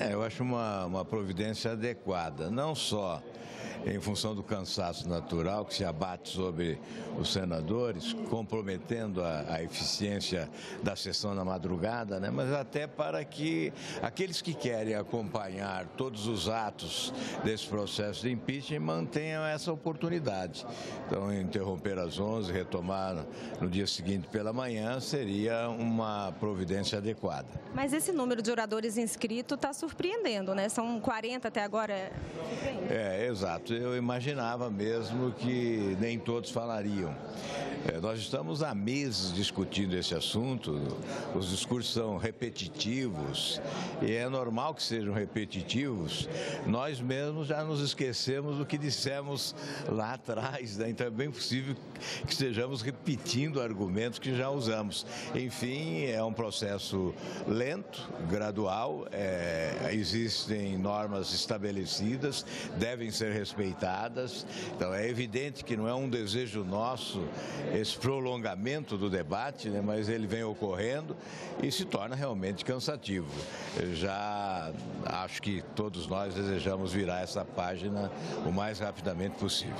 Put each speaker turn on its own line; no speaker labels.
É, eu acho uma, uma providência adequada, não só em função do cansaço natural que se abate sobre os senadores, comprometendo a, a eficiência da sessão na madrugada, né? mas até para que aqueles que querem acompanhar todos os atos desse processo de impeachment mantenham essa oportunidade. Então, interromper às 11, retomar no dia seguinte pela manhã, seria uma providência adequada.
Mas esse número de oradores inscritos está surpreendendo, né? São 40 até agora.
É, exato. Eu imaginava mesmo que nem todos falariam. É, nós estamos há meses discutindo esse assunto, os discursos são repetitivos e é normal que sejam repetitivos. Nós mesmos já nos esquecemos do que dissemos lá atrás, né? então é bem possível que estejamos repetindo argumentos que já usamos. Enfim, é um processo lento, gradual, é, existem normas estabelecidas, devem ser respeitadas. Então é evidente que não é um desejo nosso esse prolongamento do debate, né, mas ele vem ocorrendo e se torna realmente cansativo. Eu já acho que todos nós desejamos virar essa página o mais rapidamente possível.